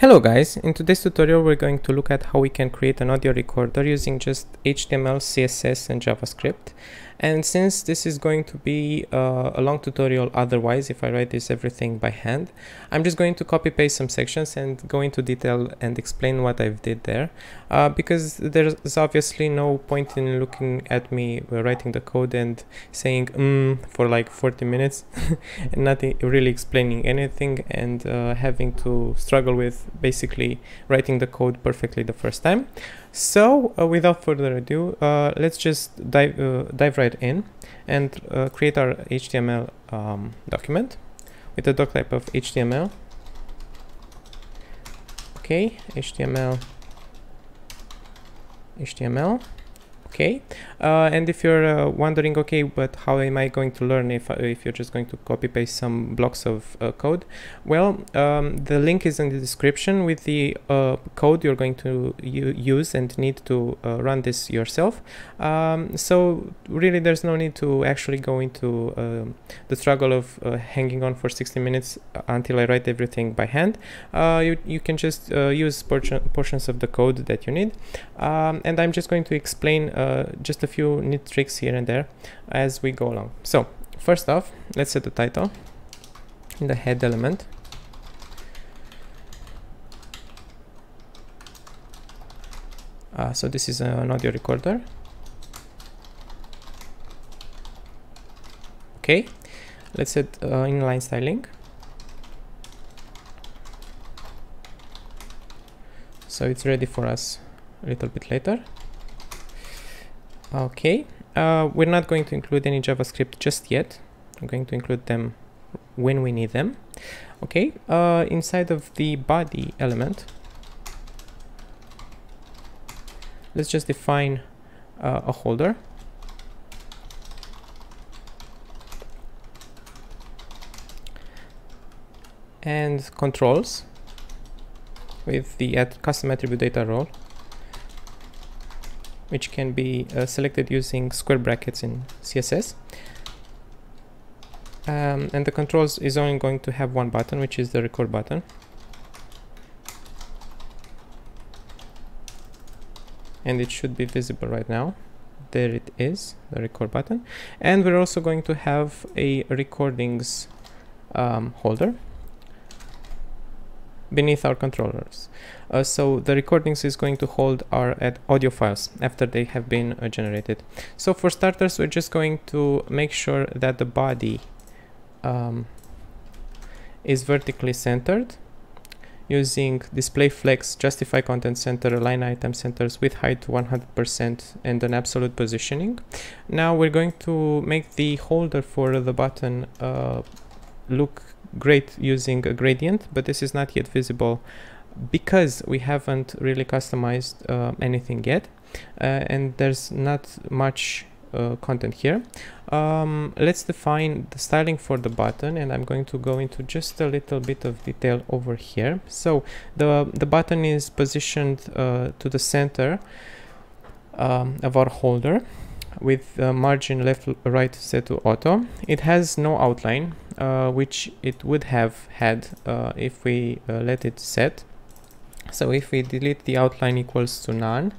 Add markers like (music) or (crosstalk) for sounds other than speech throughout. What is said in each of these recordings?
Hello guys, in today's tutorial we're going to look at how we can create an audio recorder using just HTML, CSS and JavaScript. And since this is going to be uh, a long tutorial otherwise, if I write this everything by hand, I'm just going to copy paste some sections and go into detail and explain what I've did there. Uh, because there's obviously no point in looking at me writing the code and saying mm for like 40 minutes and (laughs) not really explaining anything and uh, having to struggle with basically writing the code perfectly the first time. So uh, without further ado, uh, let's just dive, uh, dive right in and uh, create our HTML um, document with the doc type of HTML. Okay, HTML, HTML okay. Uh, and if you're uh, wondering okay but how am I going to learn if, uh, if you're just going to copy paste some blocks of uh, code? Well um, the link is in the description with the uh, code you're going to use and need to uh, run this yourself. Um, so really there's no need to actually go into um, the struggle of hanging on for 60 minutes until I write everything by hand. You, you can just use portion, portions of the code that you need. Um, and I'm just going to explain uh, just a few neat tricks here and there as we go along. So first off, let's set the title in the head element. Uh, so this is an audio recorder. Okay, let's set uh, inline styling. So it's ready for us a little bit later. Okay, uh, we're not going to include any JavaScript just yet. I'm going to include them when we need them. Okay, uh, inside of the body element, let's just define uh, a holder. And controls with the custom attribute data role which can be uh, selected using square brackets in CSS. Um, and the controls is only going to have one button, which is the record button. And it should be visible right now. There it is, the record button. And we're also going to have a recordings um, holder beneath our controllers. Uh, so the recordings is going to hold our audio files after they have been uh, generated. So for starters, we're just going to make sure that the body um, is vertically centered using display flex, justify content center, align item centers with height 100% and an absolute positioning. Now we're going to make the holder for the button uh, look great using a gradient, but this is not yet visible because we haven't really customized uh, anything yet uh, and there's not much uh, content here. Um, let's define the styling for the button and I'm going to go into just a little bit of detail over here. So the, the button is positioned uh, to the center um, of our holder with margin left right set to auto. It has no outline uh, which it would have had uh, if we uh, let it set. So if we delete the outline equals to none,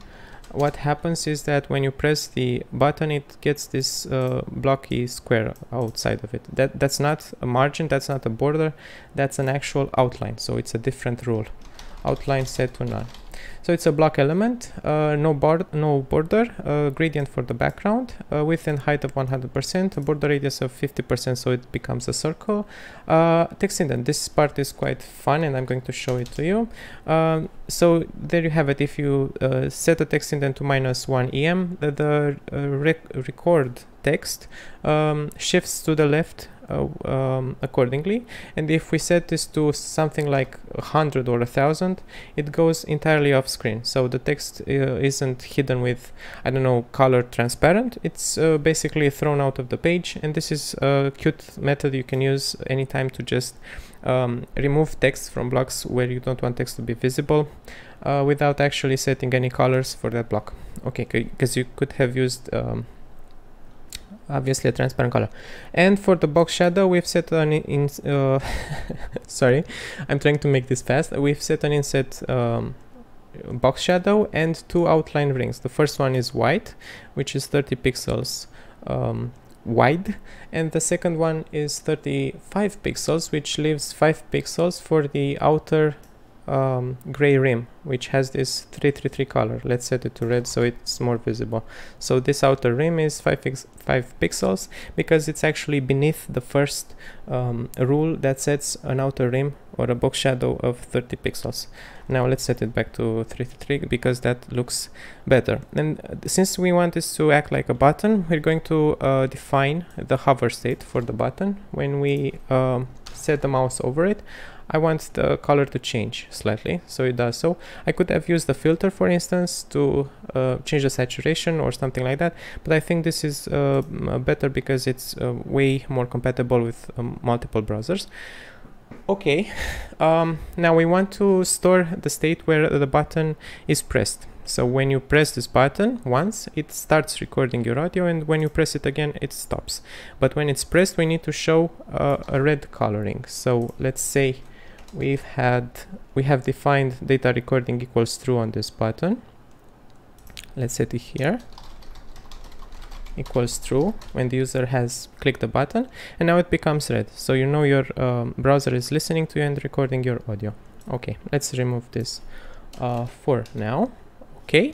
what happens is that when you press the button it gets this uh, blocky square outside of it that that's not a margin that's not a border that's an actual outline so it's a different rule outline set to none so it's a block element, uh, no, bar no border, uh, gradient for the background, uh, width and height of 100%, border radius of 50% so it becomes a circle. Uh, text indent, this part is quite fun and I'm going to show it to you. Um, so there you have it, if you uh, set a text indent to minus 1 em, the, the uh, rec record text um, shifts to the left uh, um, accordingly. And if we set this to something like a hundred or a thousand it goes entirely off screen. So the text uh, isn't hidden with I don't know color transparent. It's uh, basically thrown out of the page. And this is a cute method you can use anytime to just um, remove text from blocks where you don't want text to be visible uh, without actually setting any colors for that block. Okay because you could have used um, obviously a transparent color. And for the box shadow we've set an in uh, (laughs) sorry i'm trying to make this fast. We've set an inset um, box shadow and two outline rings. The first one is white which is 30 pixels um, wide and the second one is 35 pixels which leaves 5 pixels for the outer um, gray rim which has this 333 color. Let's set it to red so it's more visible. So this outer rim is 5, 5 pixels because it's actually beneath the first um, rule that sets an outer rim or a box shadow of 30 pixels. Now let's set it back to 333 because that looks better. And uh, since we want this to act like a button we're going to uh, define the hover state for the button. When we um, set the mouse over it I want the color to change slightly, so it does so. I could have used the filter, for instance, to uh, change the saturation or something like that, but I think this is uh, better because it's uh, way more compatible with um, multiple browsers. Okay, (sighs) um, now we want to store the state where the button is pressed. So when you press this button once, it starts recording your audio and when you press it again, it stops. But when it's pressed, we need to show uh, a red coloring. So let's say we've had we have defined data recording equals true on this button let's set it here. Equals true when the user has clicked the button and now it becomes red. So you know your um, browser is listening to you and recording your audio. Okay let's remove this uh, for now. Okay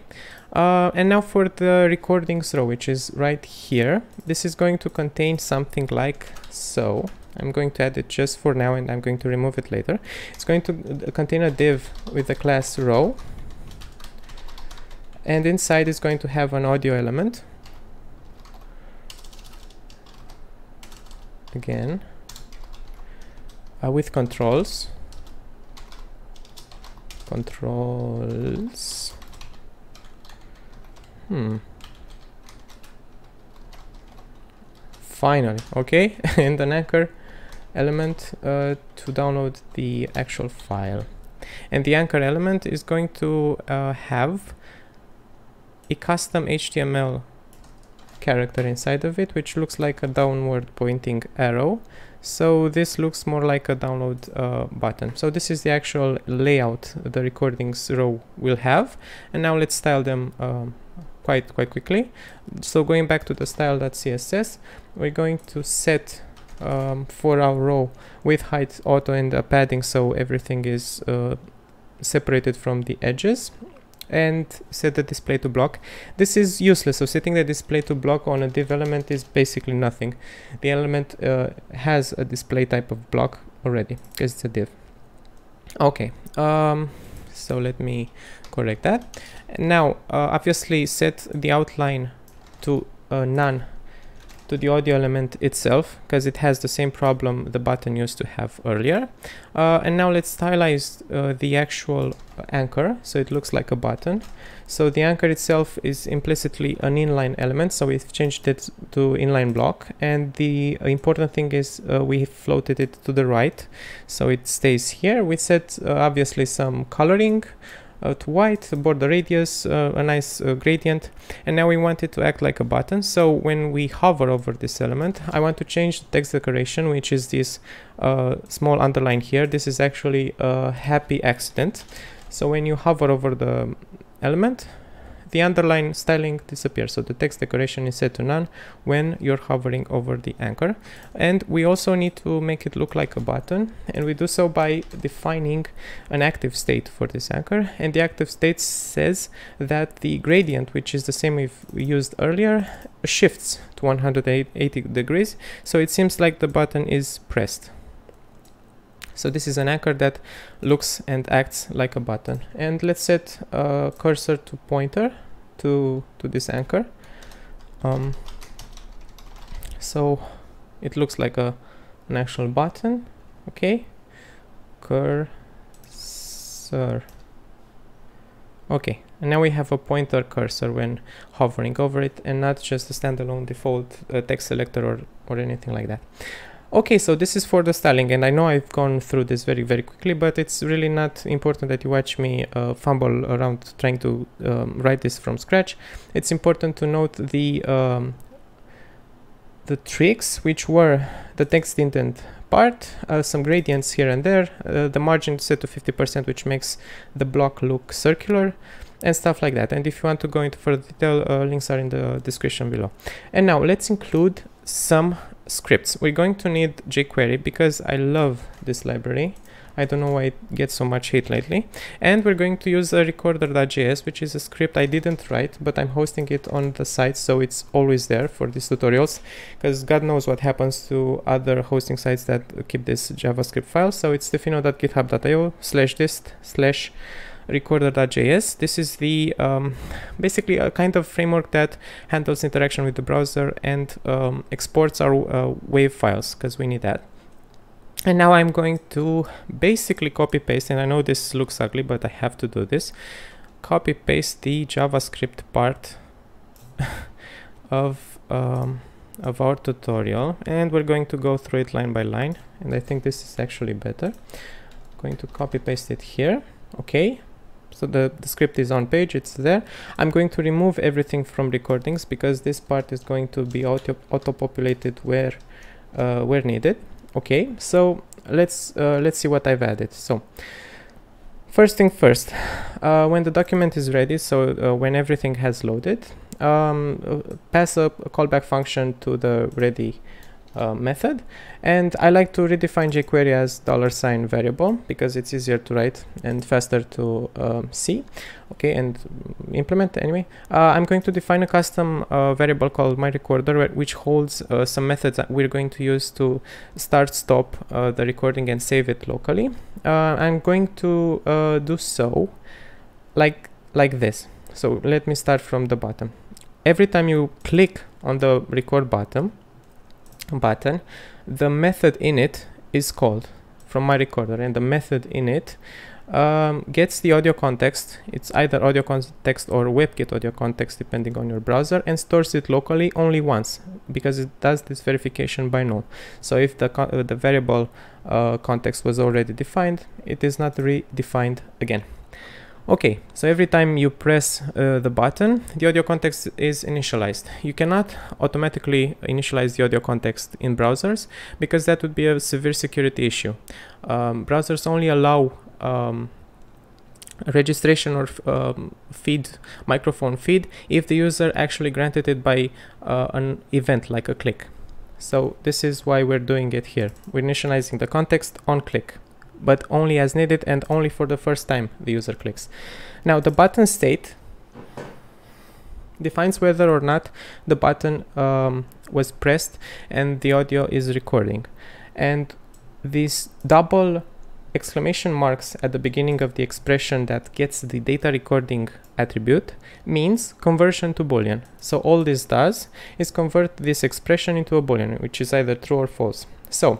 uh, and now for the recordings row which is right here. This is going to contain something like so I'm going to add it just for now and I'm going to remove it later. It's going to contain a div with the class row. And inside is going to have an audio element. Again. Uh, with controls. Controls. Hmm. Finally okay. (laughs) And an anchor element uh, to download the actual file. And the anchor element is going to uh, have a custom HTML character inside of it, which looks like a downward pointing arrow. So this looks more like a download uh, button. So this is the actual layout the recordings row will have. And now let's style them um, quite quite quickly. So going back to the style.css, we're going to set um, for our row with height auto and uh, padding so everything is uh, separated from the edges and set the display to block. This is useless, so setting the display to block on a div element is basically nothing. The element uh, has a display type of block already, because it's a div. Okay, um, so let me correct that. Now, uh, obviously set the outline to uh, none to the audio element itself because it has the same problem the button used to have earlier. Uh, and now let's stylize uh, the actual anchor so it looks like a button. So the anchor itself is implicitly an inline element, so we've changed it to inline block. And the important thing is uh, we floated it to the right, so it stays here. We set uh, obviously some coloring, to white, border radius, uh, a nice uh, gradient, and now we want it to act like a button. So when we hover over this element, I want to change the text decoration, which is this uh, small underline here. This is actually a happy accident. So when you hover over the element, the underline styling disappears. So the text decoration is set to none when you're hovering over the anchor. And we also need to make it look like a button. And we do so by defining an active state for this anchor. And the active state says that the gradient, which is the same we've used earlier, shifts to 180 degrees. So it seems like the button is pressed. So this is an anchor that looks and acts like a button. And let's set a cursor to pointer to to this anchor. Um, so it looks like a an actual button. Okay. Cursor. Okay. And now we have a pointer cursor when hovering over it and not just a standalone default uh, text selector or or anything like that Okay, so this is for the styling, and I know I've gone through this very, very quickly, but it's really not important that you watch me uh, fumble around trying to um, write this from scratch. It's important to note the um, the tricks, which were the text indent part, uh, some gradients here and there, uh, the margin set to 50%, which makes the block look circular, and stuff like that. And if you want to go into further detail, uh, links are in the description below. And now let's include some scripts. We're going to need jQuery because I love this library. I don't know why it gets so much hate lately. And we're going to use a recorder.js, which is a script I didn't write, but I'm hosting it on the site, so it's always there for these tutorials, because God knows what happens to other hosting sites that keep this JavaScript file. So it's stefino.github.io slash dist slash recorder.js. This is the um, basically a kind of framework that handles interaction with the browser and um, exports our uh, wave files because we need that. And now I'm going to basically copy paste, and I know this looks ugly, but I have to do this. Copy paste the JavaScript part (laughs) of um, of our tutorial, and we're going to go through it line by line. And I think this is actually better. going to copy paste it here. Okay, so the, the script is on page, it's there. I'm going to remove everything from recordings because this part is going to be auto, auto-populated where, uh, where needed. Okay, so let's, uh, let's see what I've added. So first thing first, uh, when the document is ready, so uh, when everything has loaded, um, uh, pass a, a callback function to the ready uh, method. And I like to redefine jQuery as dollar sign variable because it's easier to write and faster to uh, see. Okay and implement anyway. Uh, I'm going to define a custom uh, variable called my recorder which holds uh, some methods that we're going to use to start stop uh, the recording and save it locally. I'm going to do so like like this. So let me start from the bottom. Every time you click on the record button button. The method init is called from my recorder and the method init um, gets the audio context. It's either audio context or WebKit audio context depending on your browser and stores it locally only once because it does this verification by null so if the, uh, the variable uh, context was already defined it is not redefined again Okay, so every time you press uh, the button, the audio context is initialized. You cannot automatically initialize the audio context in browsers because that would be a severe security issue. Um, browsers only allow um, registration or um, feed, microphone feed, if the user actually granted it by uh, an event like a click. So this is why we're doing it here. We're initializing the context on click but only as needed and only for the first time the user clicks. Now the button state defines whether or not the button um, was pressed and the audio is recording. And these double exclamation marks at the beginning of the expression that gets the data recording attribute means conversion to boolean. So all this does is convert this expression into a boolean, which is either true or false. So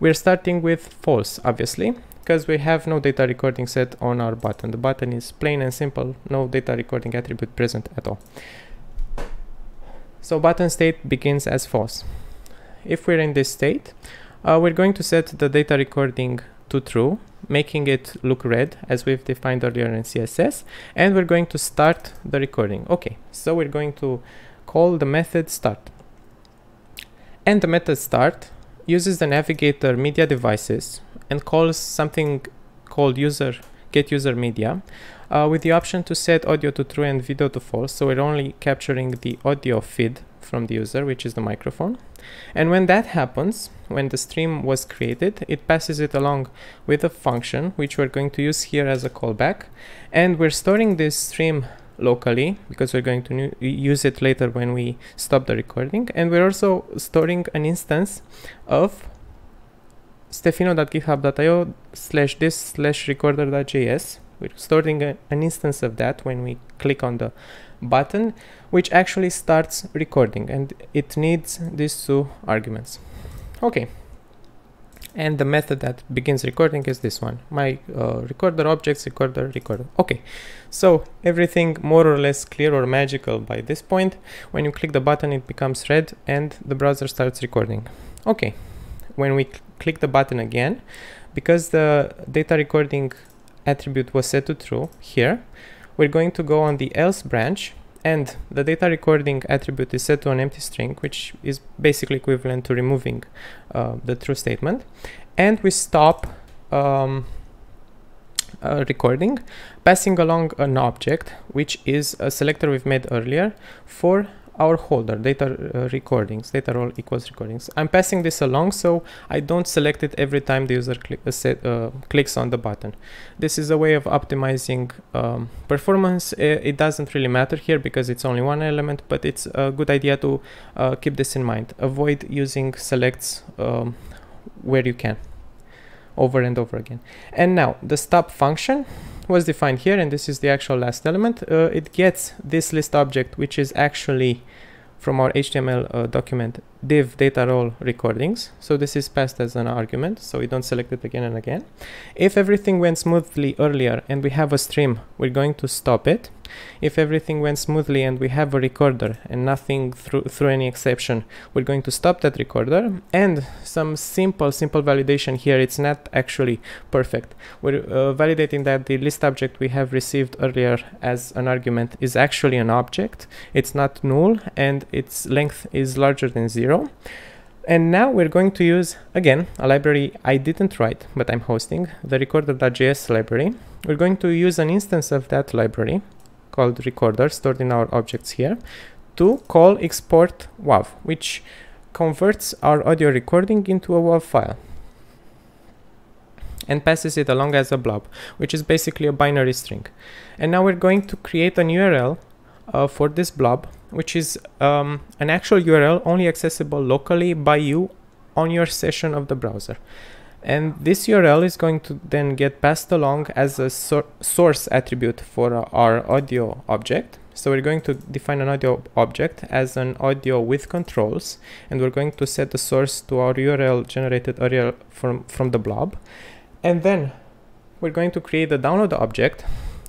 we're starting with false, obviously, because we have no data recording set on our button. The button is plain and simple, no data recording attribute present at all. So button state begins as false. If we're in this state, uh, we're going to set the data recording to true, making it look red as we've defined earlier in CSS, and we're going to start the recording. Okay, so we're going to call the method start. And the method start uses the navigator media devices and calls something called user get user media uh, with the option to set audio to true and video to false. So we're only capturing the audio feed from the user which is the microphone. And when that happens when the stream was created it passes it along with a function which we're going to use here as a callback. And we're storing this stream locally because we're going to use it later when we stop the recording. And we're also storing an instance of stefino.github.io slash this slash recorder.js we're storing a, an instance of that when we click on the button which actually starts recording and it needs these two arguments. Okay and the method that begins recording is this one. My uh, recorder objects recorder recorder. Okay. So everything more or less clear or magical by this point. When you click the button it becomes red and the browser starts recording. Okay. When we cl click the button again because the data recording attribute was set to true here we're going to go on the else branch and the data recording attribute is set to an empty string, which is basically equivalent to removing uh, the true statement. And we stop um, uh, recording, passing along an object, which is a selector we've made earlier for our holder data uh, recordings data role equals recordings. I'm passing this along so i don't select it every time the user uh, set, uh, clicks on the button. This is a way of optimizing um, performance. It, it, doesn't really matter here because it's only one element but it's a good idea to uh, keep this in mind. Avoid using selects um, where you can over and over again and now the stop function was defined here and this is the actual last element uh, it gets this list object which is actually from our HTML uh, document div data role recordings. So this is passed as an argument, so we don't select it again and again. If everything went smoothly earlier and we have a stream, we're going to stop it. If everything went smoothly and we have a recorder and nothing threw, threw any exception, we're going to stop that recorder. And some simple, simple validation here, it's not actually perfect. We're uh, validating that the list object we have received earlier as an argument is actually an object. It's not null and its length is larger than zero 0. And now we're going to use, again, a library I didn't write, but I'm hosting, the recorder.js library. We're going to use an instance of that library called recorder stored in our objects here to call export WAV, which converts our audio recording into a WAV file and passes it along as a blob, which is basically a binary string. And now we're going to create an URL uh, for this blob which is um, an actual URL only accessible locally by you on your session of the browser. And this URL is going to then get passed along as a source attribute for our audio object. So we're going to define an audio object as an audio with controls, and we're going to set the source to our URL generated earlier from, from the blob. And then we're going to create the download object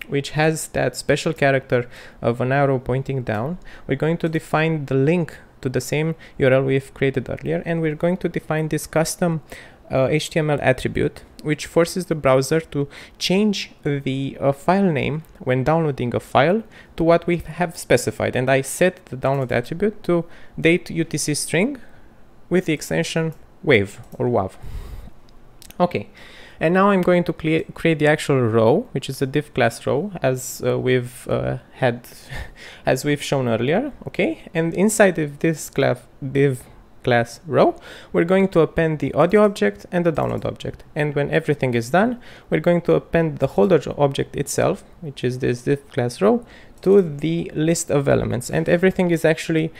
which has that special character of an arrow pointing down, we're going to define the link to the same URL we've created earlier, and we're going to define this custom uh, HTML attribute, which forces the browser to change the uh, file name when downloading a file to what we have specified. And I set the download attribute to date UTC string with the extension wave or WAV. Okay, and now I'm going to create the actual row, which is a div class row, as uh, we've uh, had, (laughs) as we've shown earlier. Okay, and inside of this class div class row, we're going to append the audio object and the download object. And when everything is done, we're going to append the holder object itself, which is this div class row, to the list of elements. And everything is actually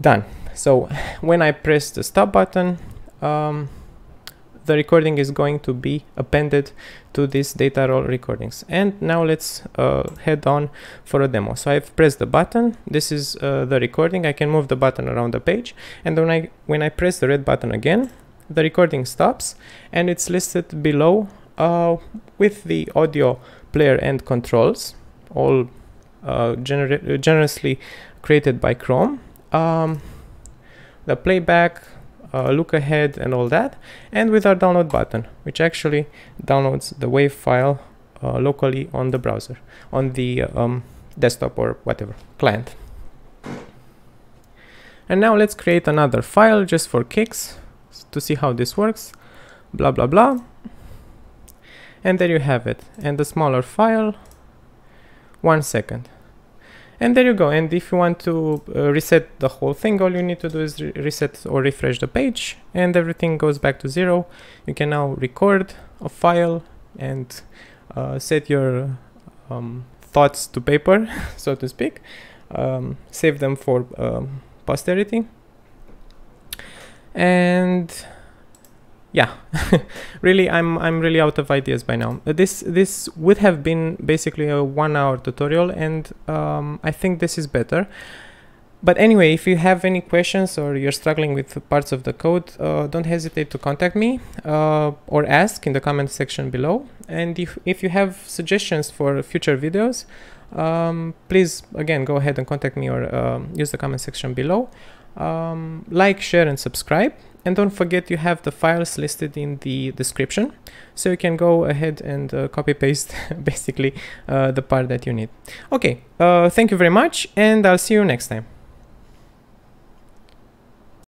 done. So when I press the stop button, um, the recording is going to be appended to this data role recordings. And now let's uh, head on for a demo. So I've pressed the button. This is uh, the recording. I can move the button around the page. And when I, when I press the red button again, the recording stops and it's listed below uh, with the audio player and controls, all uh, gener generously created by Chrome. Um, the playback, uh, look ahead and all that and with our download button which actually downloads the wave file uh, locally on the browser on the um, desktop or whatever client. And now let's create another file just for kicks to see how this works blah blah blah. And there you have it and the smaller file. One second and there you go. And if you want to uh, reset the whole thing, all you need to do is re reset or refresh the page and everything goes back to zero. You can now record a file and uh, set your um, thoughts to paper, (laughs) so to speak. Um, save them for um, posterity. And yeah. (laughs) Really i'm i'm really out of ideas by now. This this would have been basically a one hour tutorial and um, i think this is better. But anyway if you have any questions or you're struggling with parts of the code uh, don't hesitate to contact me uh, or ask in the comment section below. And if, if you have suggestions for future videos um, please again go ahead and contact me or um, use the comment section below. Um, like share and subscribe and don't forget you have the files listed in the description. So you can go ahead and uh, copy paste (laughs) basically uh, the part that you need. Okay uh, thank you very much and I'll see you next time